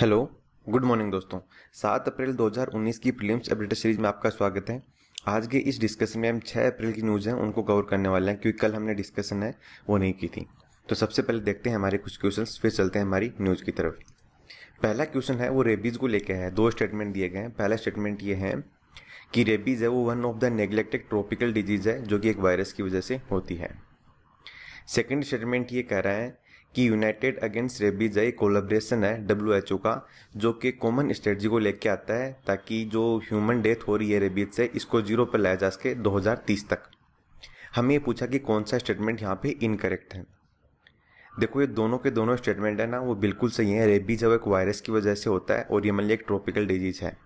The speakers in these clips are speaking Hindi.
हेलो, गुड मॉर्निंग दोस्तों। सात अप्रैल 2019 की प्रीलिम्स अपडेट सीरीज़ में आपका स्वागत है। आज के इस डिस्कशन में हम 6 अप्रैल की न्यूज़ हैं, उनको कवर करने वाले हैं, क्योंकि कल हमने डिस्कशन है, वो नहीं की थी। तो सबसे पहले देखते हैं हमारे कुछ क्वेश्चंस, फिर चलते हैं हमारी न्यूज़ की तरफ़। पहला क्वेश्चन है, वो रेबीज़ को लेकर है। दो स्टेटमेंट दिए गए हैं। पहला स्टेटमेंट ये है कि रेबीज़ है, वो one of the neglected tropical disease है, जो कि एक वायरस की वजह से होती है। सेकेंड स्टेटमेंट ये कह रहा है कि यूनाइटेड अगेंस्ट रेबीज एक कोलाब्रेशन है डब्ल्यू का, जो कि कॉमन स्ट्रेटजी को लेके आता है ताकि जो ह्यूमन डेथ हो रही है रेबीज से, इसको ज़ीरो पर लाया जा सके 2030 तक। हमें ये पूछा कि कौन सा स्टेटमेंट यहाँ पे इनकरेक्ट है। देखो, ये दोनों के दोनों स्टेटमेंट है ना, वो बिल्कुल सही है। रेबीज जब एक वायरस की वजह से होता है और ये मान लिया एक ट्रॉपिकल डिज़ीज़ है।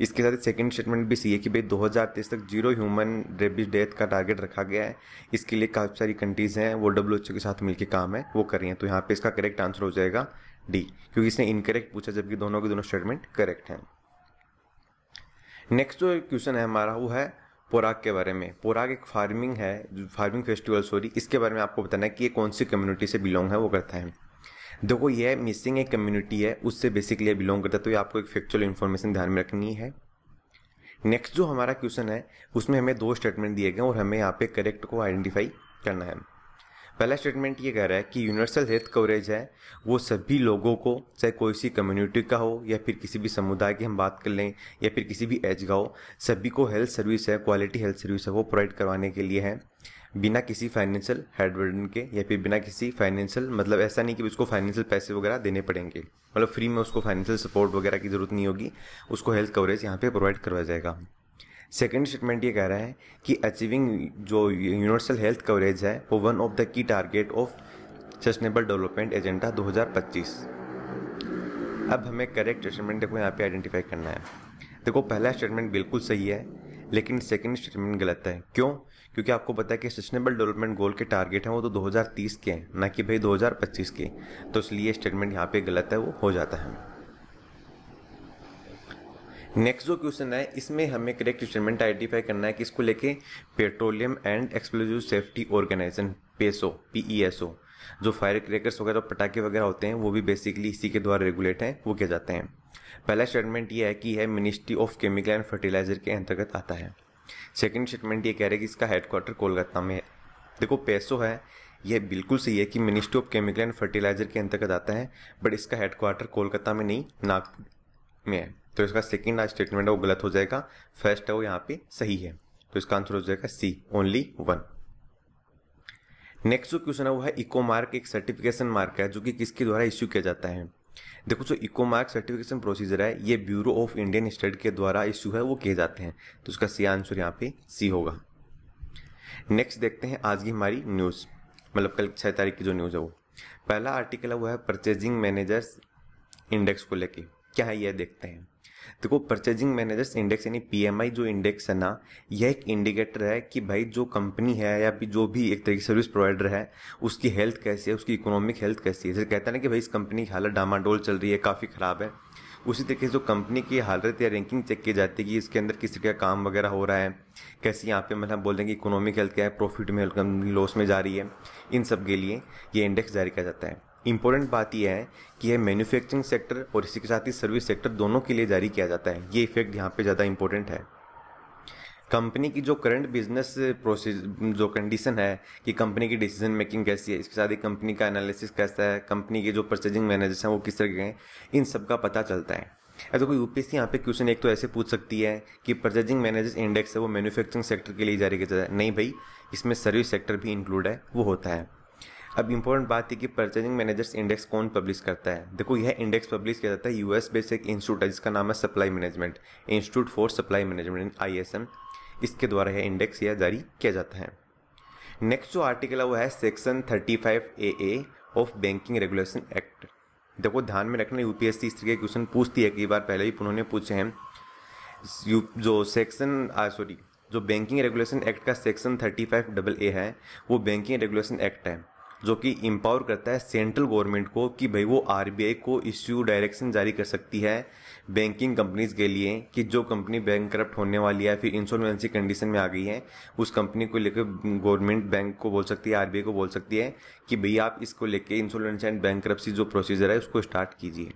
इसके साथ सेकंड स्टेटमेंट भी सही है कि भाई 2023 तक ज़ीरो ह्यूमन रेबीज डेथ का टारगेट रखा गया है। इसके लिए काफ़ी सारी कंट्रीज़ हैं, वो डब्ल्यू के साथ मिलकर काम है, वो कर रही हैं। तो यहाँ पे इसका करेक्ट आंसर हो जाएगा डी क्योंकि इसने इनकरेक्ट पूछा, जबकि दोनों के दोनों स्टेटमेंट करेक्ट हैं। नेक्स्ट जो क्वेश्चन है हमारा, वो है पोराग के बारे में। पोराग एक फ़ार्मिंग है फ़ार्मिंग फेस्टिवल सॉरी इसके बारे में आपको बताना है कि ये कौन सी कम्युनिटी से बिलोंग है, वो करता है। देखो, ये मिसिंग एक कम्युनिटी है, उससे बेसिकली बिलोंग करता है तो ये आपको एक फैक्चुअल इन्फॉर्मेशन ध्यान में रखनी है। नेक्स्ट जो हमारा क्वेश्चन है, उसमें हमें दो स्टेटमेंट दिए गए और हमें यहाँ पे करेक्ट को आइडेंटिफाई करना है। पहला स्टेटमेंट ये कह रहा है कि यूनिवर्सल हेल्थ कवरेज है, वो सभी लोगों को, चाहे कोई सी कम्युनिटी का हो, या फिर किसी भी समुदाय की हम बात कर लें, या फिर किसी भी एज का हो, सभी को हेल्थ सर्विस है क्वालिटी हेल्थ सर्विस है, वो प्रोवाइड करवाने के लिए है। बिना किसी फाइनेंशियल हेडवर्डन के या फिर बिना किसी फाइनेंशियल मतलब ऐसा नहीं कि उसको फाइनेंशियल पैसे वगैरह देने पड़ेंगे। मतलब फ्री में उसको फाइनेंशियल सपोर्ट वगैरह की ज़रूरत नहीं होगी, उसको हेल्थ कवरेज यहाँ पे प्रोवाइड करवाया जाएगा। सेकेंड स्टेटमेंट ये कह रहा है कि अचीविंग जो यूनिवर्सल हेल्थ कवरेज है, वो one of the key target of sustainable development agenda 2025 अब हमें करेक्ट स्टेटमेंट देखो, यहाँ पे आइडेंटिफाई करना है। देखो, पहला स्टेटमेंट बिल्कुल सही है। लेकिन सेकंड स्टेटमेंट गलत है। क्यों? क्योंकि आपको पता है कि सस्टेनेबल डेवलपमेंट गोल के टारगेट हैं, वो तो 2030 के हैं, ना कि भाई 2025 के। तो इसलिए स्टेटमेंट यहाँ पे गलत है, वो हो जाता है। नेक्स्ट जो क्वेश्चन है, इसमें हमें करेक्ट स्टेटमेंट आइडेंटिफाई करना है कि इसको लेके petroleum and explosive safety organisation PESO P E S O जो फायर क्रैकर्स वगैरह पटाखे वगैरह होते हैं, वो भी बेसिकली इसी के द्वारा रेगुलेट हैं, वो किए जाते हैं। पहला स्टेटमेंट ये है कि यह ministry of chemical and fertiliser के अंतर्गत आता है। सेकेंड स्टेटमेंट ये कह रहे हैं कि इसका हेडक्वार्टर कोलकाता में है। देखो, पैसो है, यह बिल्कुल सही है कि ministry of chemical and fertiliser के अंतर्गत आता है बट इसका हेडक्वार्टर कोलकाता में नहीं, नागपुर में है। तो इसका सेकेंड स्टेटमेंट है, वो गलत हो जाएगा। फ़र्स्ट है, वो यहाँ पे सही है। तो इसका आंसर हो जाएगा सी ओनली वन नेक्स्ट जो क्वेश्चन है, वो है इको मार्क एक सर्टिफिकेशन मार्क है, जो कि किसके द्वारा इश्यू किया जाता है? देखो, जो इको मार्क सर्टिफिकेशन प्रोसीजर है, ये ब्यूरो ऑफ़ इंडियन स्टेट के द्वारा इश्यू है, वो किए जाते हैं। तो उसका सी आंसर यहाँ पे सी होगा। नेक्स्ट देखते हैं आज की हमारी न्यूज़ मतलब कल छः तारीख की जो न्यूज़ है वो। पहला आर्टिकल है, वो है परचेजिंग मैनेजर्स इंडेक्स को लेके। क्या है ये, देखते हैं। देखो परचेजिंग मैनेजर्स इंडेक्स यानी पीएमआई जो इंडेक्स है ना, यह एक इंडिकेटर है कि भाई जो कंपनी है या जो भी एक तरीके सर्विस प्रोवाइडर है, उसकी हेल्थ कैसी है, उसकी इकोनॉमिक हेल्थ कैसी है। जैसे कहता है ना कि भाई इस कंपनी की हालत डामाडोल चल रही है, काफ़ी ख़राब है। उसी तरीके से जो कंपनी की हालत या रैंकिंग चेक की जाती है कि इसके अंदर किस तरह का काम वगैरह हो रहा है, कैसे यहाँ पे मतलब बोल रहे हैं कि इकोनॉमिक हेल्थ क्या है प्रॉफिट में लॉस में जा रही है, इन सब के लिए ये इंडेक्स जारी किया जाता है। इंपॉर्टेंट बात यह है कि यह मैन्युफैक्चरिंग सेक्टर और इसी के साथ ही सर्विस सेक्टर दोनों के लिए जारी किया जाता है। ये इफ़ेक्ट यहाँ पे ज़्यादा इंपॉर्टेंट है। कंपनी की जो करंट बिज़नेस प्रोसेस जो कंडीशन है कि कंपनी की डिसीज़न मेकिंग कैसी है, इसके साथ ही कंपनी का एनालिसिस कैसा है कंपनी के जो परचेजिंग मैनेजर्स हैं वो किस तरह के हैं, इन सब का पता चलता है। अगर कोई यूपीएससी यहाँ पे क्वेश्चन एक तो ऐसे पूछ सकती है कि परचेजिंग मैनेजर्स इंडेक्स है वो मैन्युफैक्चरिंग सेक्टर के लिए जारी किया जाता है। नहीं भाई, इसमें सर्विस सेक्टर भी इंक्लूड है, वो होता है। अब इंपॉर्टेंट बात है कि परचेजिंग मैनेजर्स इंडेक्स कौन पब्लिश करता है? देखो, यह इंडेक्स पब्लिश किया जाता है यूएस बेस्ड एक इंस्टीट्यूट है, जिसका नाम है supply management institute for supply management आई इसके द्वारा यह इंडेक्स यह जारी किया जाता है। नेक्स्ट जो आर्टिकल है, वो है section thirty five A A of banking regulation act देखो, ध्यान में रखना यूपीएससी इस तरह के क्वेश्चन पूछती है, कई बार पहले भी उन्होंने पूछे हैं। जो सेक्शन सॉरी जो बैंकिंग रेगुलेशन एक्ट का section thirty five double A है, वो बैंकिंग रेगुलेशन एक्ट है। जो कि इम्पावर करता है सेंट्रल गवर्नमेंट को कि भाई वो आरबीआई को इश्यू डायरेक्शन जारी कर सकती है बैंकिंग कंपनीज़ के लिए कि जो कंपनी बैंक करप्ट होने वाली है, फिर इंश्योरेंसी कंडीशन में आ गई है, उस कंपनी को लेकर गवर्नमेंट बैंक को बोल सकती है आरबीआई को बोल सकती है कि भाई आप इसको लेकर इंश्योरेंस एंड बैंक जो प्रोसीजर है, उसको स्टार्ट कीजिए।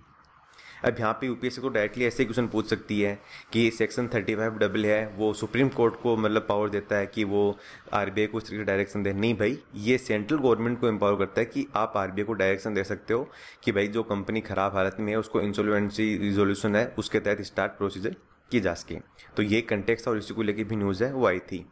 अब यहाँ पे यूपीएससी को डायरेक्टली ऐसे क्वेश्चन पूछ सकती है कि सेक्शन थर्टी फाइव डबल है, वो सुप्रीम कोर्ट को मतलब पावर देता है कि वो आरबीआई को इस तरीके डायरेक्शन दे। नहीं भाई, ये सेंट्रल गवर्नमेंट को एम्पावर करता है कि आप आरबीआई को डायरेक्शन दे सकते हो कि भाई जो कंपनी खराब हालत में है, उसको इंसोल्वेंसी रिजोल्यूशन है, उसके तहत स्टार्ट प्रोसीजर की जा सके। तो ये कंटेक्स और इसी को लेकर भी न्यूज़ है, वो आई थी।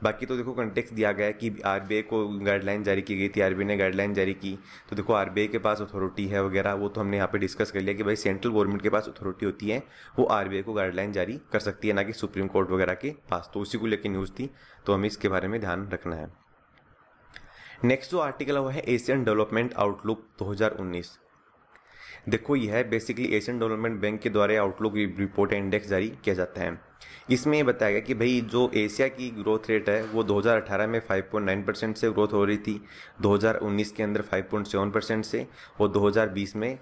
बाकी तो देखो कंटेक्स दिया गया है कि आरबीआई को गाइडलाइन जारी की गई थी आरबीआई ने गाइडलाइन जारी की। तो देखो आरबीआई के पास अथॉरिटी है वगैरह, वो तो हमने यहाँ पे डिस्कस कर लिया कि भाई सेंट्रल गवर्नमेंट के पास अथॉरिटी होती है, वो आरबीआई को गाइडलाइन जारी कर सकती है, ना कि सुप्रीम कोर्ट वगैरह के पास। तो उसी को लेकर न्यूज़ थी तो हमें इसके बारे में ध्यान रखना है। नेक्स्ट जो आर्टिकल वो है एशियन डेवलपमेंट आउटलुक 2019 देखो यह है बेसिकली एशियन डेवलपमेंट बैंक के द्वारा आउटलुक रिपोर्ट इंडेक्स जारी किया जाता है। इसमें बताया गया कि भाई जो एशिया की ग्रोथ रेट है, वो 2018 में 5.9 परसेंट से ग्रोथ हो रही थी 2019 के अंदर 5.7 परसेंट से, और 2020 में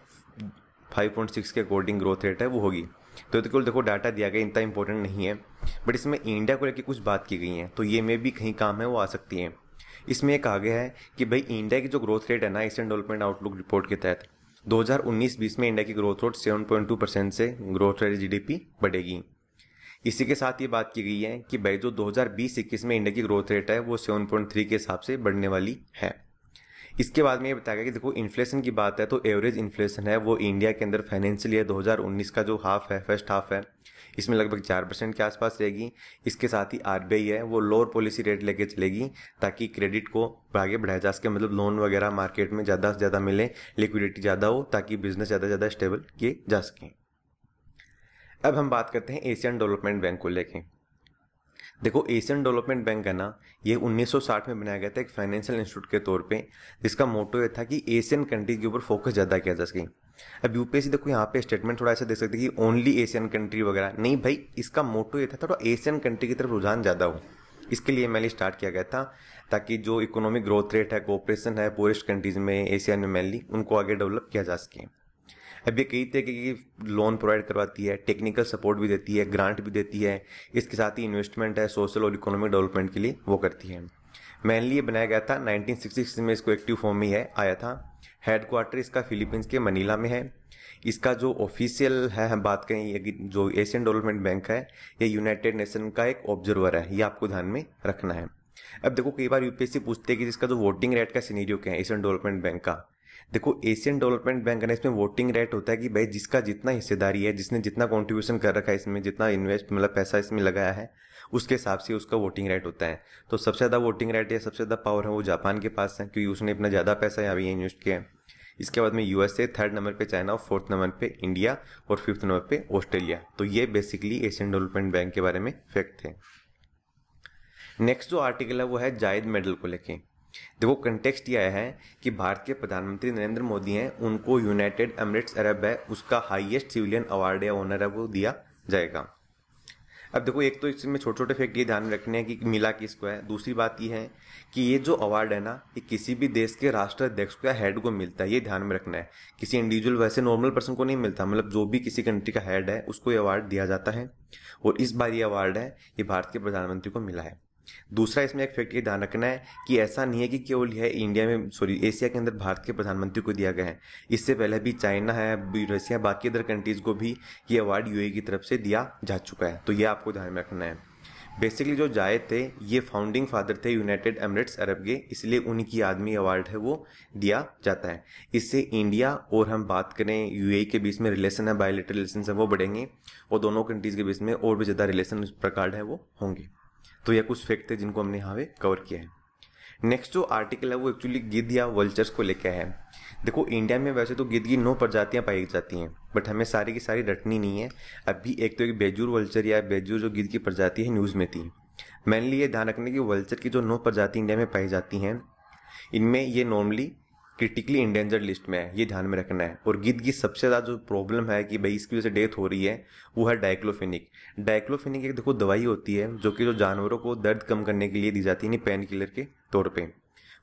5.6 के अकॉर्डिंग ग्रोथ रेट है, वो होगी। तो देखो देखो डाटा दिया गया, इतना इंपॉर्टेंट नहीं है। बट इसमें इंडिया को लेकर कुछ बात की गई है तो ये में भी कहीं काम है, वो आ सकती हैं। इसमें कहा गया है कि भाई इंडिया की जो ग्रोथ रेट है ना एशियन डेवलपमेंट आउटलुक रिपोर्ट के तहत 2019-20 में इंडिया की ग्रोथ रेट 7.2 परसेंट से ग्रोथ रेट जीडीपी बढ़ेगी। इसी के साथ ये बात की गई है कि भाई जो 2020-21 में इंडिया की ग्रोथ रेट है, वो 7.3 के हिसाब से बढ़ने वाली है। इसके बाद में ये बताया गया कि देखो इन्फ्लेशन की बात है तो एवरेज इन्फ्लेशन है वो इंडिया के अंदर फाइनेंशियल ईयर 2019 का जो हाफ़ है फ़र्स्ट हाफ़ है, इसमें लगभग चार परसेंट के आसपास रहेगी। इसके साथ ही आरबीआई है, वो लोअर पॉलिसी रेट लेके चलेगी ताकि क्रेडिट को आगे बढ़ाया जा सके मतलब लोन वगैरह मार्केट में ज़्यादा से ज़्यादा मिले लिक्विडिटी ज़्यादा हो ताकि बिज़नेस ज़्यादा से ज़्यादा स्टेबल किए जा सकें। अब हम बात करते हैं एशियन डेवलपमेंट बैंक को लेके। देखो, एशियन डेवलपमेंट बैंक है ना, ये 1960 में बनाया गया था एक फाइनेंशियल इंस्टीट्यूट के तौर पे, जिसका मोटो ये था कि एशियन कंट्री के ऊपर फोकस ज़्यादा किया जा सके। अब यूपीएससी देखो, यहाँ पे स्टेटमेंट थोड़ा ऐसा देख सकते हैं कि ओनली एशियन कंट्री वगैरह। नहीं भाई, इसका मोटो ये था, थोड़ा एशियन कंट्री की तरफ़ रुझान ज़्यादा हो। इसके लिए मैंने स्टार्ट किया गया था, ताकि जो इकोनॉमिक ग्रोथ रेट है, कोऑपरेशन है, पोरेस्ट कंट्रीज़ में, एशिया में मेनली, उनको आगे डेवलप किया जा सके। अब ये कई तरीके की लोन प्रोवाइड करवाती है टेक्निकल सपोर्ट भी देती है ग्रांट भी देती है। इसके साथ ही इन्वेस्टमेंट है सोशल और इकोनॉमिक डेवलपमेंट के लिए वो करती है। मेनली ये बनाया गया था 1966 में, इसको एक्टिव फॉर्म में है आया था। हेड क्वार्टर इसका फिलीपींस के मनीला में है। इसका जो ऑफिशियल है, हम बात करें जो एशियन डेवलपमेंट बैंक है, ये यूनाइटेड नेशन का एक ऑब्जर्वर है, ये आपको ध्यान में रखना है। अब देखो, कई बार यूपीएससी पूछते हैं कि जिसका जो वोटिंग रेट का सीनेरियो क्या है एशियन डेवलपमेंट बैंक का। देखो एशियन डेवलपमेंट बैंक है इसमें वोटिंग रेट होता है कि भाई जिसका जितना हिस्सेदारी है, जिसने जितना कॉन्ट्रीब्यूशन कर रखा है इसमें, जितना इन्वेस्ट मतलब पैसा इसमें लगाया है, उसके हिसाब से उसका वोटिंग रेट होता है। तो सबसे ज़्यादा वोटिंग रेट या सबसे ज़्यादा पावर है वो जापान के पास है, क्योंकि उसने इतना ज़्यादा पैसा यहाँ भी इन्वेस्ट किया है। इसके बाद में यूएसए थर्ड नंबर पे चाइना और फोर्थ नंबर पे इंडिया और फिफ्थ नंबर पे ऑस्ट्रेलिया तो ये बेसिकली एशियन डेवलपमेंट बैंक के बारे में फैक्ट थे नेक्स्ट जो आर्टिकल है वो है जायद मेडल को लेके। देखो कंटेक्स्ट ये आया है कि भारत के प्रधानमंत्री नरेंद्र मोदी हैं, उनको यूनाइटेड एमरेट्स अरब है, उसका हाईएस्ट सिविलियन अवार्ड या ऑनर है वो दिया जाएगा। अब देखो, एक तो इसमें छोटे छोटे फैक्ट ये ध्यान में रखने हैं कि मिला किसको है। दूसरी बात यह है कि ये जो अवार्ड है ना, ये किसी भी देश के राष्ट्राध्यक्ष को या हेड को मिलता है, ये ध्यान में रखना है। किसी इंडिविजुअल वैसे नॉर्मल पर्सन को नहीं मिलता मतलब जो भी किसी कंट्री का हेड है, उसको ये अवार्ड दिया जाता है। और इस बार ये अवार्ड है, ये भारत के प्रधानमंत्री को मिला है। दूसरा इसमें एक फैक्ट ये ध्यान रखना है कि ऐसा नहीं है कि केवल यह इंडिया में सॉरी एशिया के अंदर भारत के प्रधानमंत्री को दिया गया है। इससे पहले भी चाइना है रशिया बाकी अदर कंट्रीज़ को भी ये अवार्ड यूए की तरफ़ से दिया जा चुका है। तो ये आपको ध्यान में रखना है। बेसिकली जो जाए थे, ये फाउंडिंग फादर थे यूनाइटेड एमरेट्स अरब के, इसलिए उनकी आदमी अवार्ड है वो दिया जाता है। इससे इंडिया और हम बात करें यूएई के बीच में रिलेशन है बायोलिटरल रिलेशन है, वो बढ़ेंगे और दोनों कंट्रीज़ के बीच में और भी ज़्यादा रिलेशन प्रकार है वो होंगे। तो यह कुछ फैक्ट थे जिनको हमने यहाँ पे कवर किया है। नेक्स्ट जो आर्टिकल है वो एक्चुअली गिद्ध या वल्चर्स को लेकर है। देखो इंडिया में वैसे तो गिद्ध की नौ प्रजातियाँ पाई जाती हैं बट हमें सारी की सारी रटनी नहीं है। अभी एक तो एक बेजूर वल्चर या बेजूर जो गिद्ध की प्रजाति है न्यूज़ में थी। मेनली ये ध्यान रखने की वल्चर की जो नौ प्रजाति इंडिया में पाई जाती हैं, इनमें ये नॉर्मली क्रिटिकली इंडेंजर्ड लिस्ट में है, ये ध्यान में रखना है। और गिद्ध की सबसे ज़्यादा जो प्रॉब्लम है कि भाई इसकी वजह से डेथ हो रही है, वो है डाइक्लोफिनिक डाइक्लोफिनिक एक देखो दवाई होती है, जो कि जो जानवरों को दर्द कम करने के लिए दी जाती है पेन किलर के तौर पर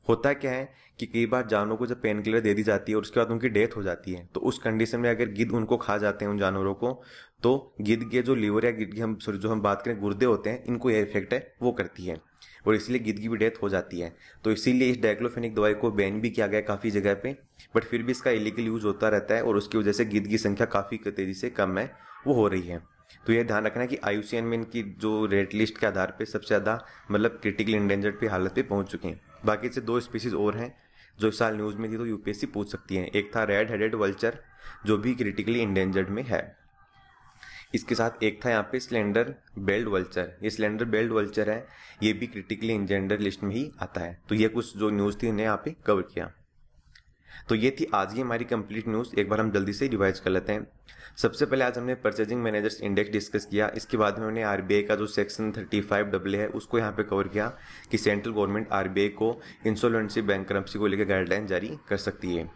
होता क्या है कि कई बार जानवरों को जब पेन किलर दे दी जाती है और उसके बाद उनकी डेथ हो जाती है तो उस कंडीशन में अगर गिद्ध उनको खा जाते हैं उन जानवरों को तो गिद्ध के जो लीवर या गिद्ध की हम सॉरी जो हम बात करें, गुर्दे होते हैं, इनको यह इफ़ेक्ट है, वो करती है। और इसीलिए गिद्ध की भी डेथ हो जाती है। तो इसीलिए इस डाइक्लोफेनिक दवाई को बैन भी किया गया काफ़ी जगह पे, बट फिर भी इसका इलीगल यूज़ होता रहता है और उसकी वजह से गिद्ध की संख्या काफ़ी तेज़ी से कम है, वो हो रही है। तो ये ध्यान रखना है कि आई में इनकी जो रेड लिस्ट के आधार पर सबसे ज़्यादा मतलब क्रिटिकल इंडेंजर्ड पे हालत पे पहुँच चुके हैं। बाकी से दो स्पीसीज और हैं, जो इस साल न्यूज़ में थी तो यूपीएससी पूछ सकती है। एक था रेड हेडेड वल्चर जो भी क्रिटिकली इंडेंजर्ड में है। इसके साथ एक था यहाँ पे स्लेंडर बेल्ट वल्चर ये स्लेंडर बेल्ट वल्चर है, ये भी क्रिटिकली इंजेंडर लिस्ट में ही आता है। तो ये कुछ जो न्यूज़ थी इन्हें यहाँ पे कवर किया। तो ये थी आज की हमारी कंप्लीट न्यूज़ एक बार हम जल्दी से रिवाइज कर लेते हैं। सबसे पहले आज हमने परचेजिंग मैनेजर्स इंडेक्स डिस्कस किया। इसके बाद में हमने आरबीआई का जो सेक्शन 35 डब्ल्यू है, उसको यहाँ पे कवर किया कि सेंट्रल गवर्नमेंट आरबीआई को इंसोलेंसी बैंक को लेकर गाइडलाइन जारी कर सकती है।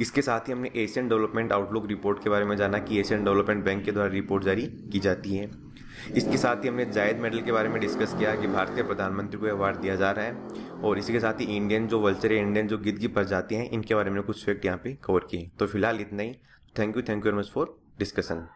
इसके साथ ही हमने एशियन डेवलपमेंट आउटलुक रिपोर्ट के बारे में जाना कि एशियन डेवलपमेंट बैंक के द्वारा रिपोर्ट जारी की जाती है। इसके साथ ही हमने जायद मेडल के बारे में डिस्कस किया कि भारतीय प्रधानमंत्री को अवार्ड दिया जा रहा है और इसी के साथ ही इंडियन जो वल्चर इंडियन जो गिद्ध की प्रजाति हैं, इनके बारे में कुछ फैक्ट यहाँ पे कवर किए तो फ़िलहाल इतना ही। Thank you thank you very much for discussion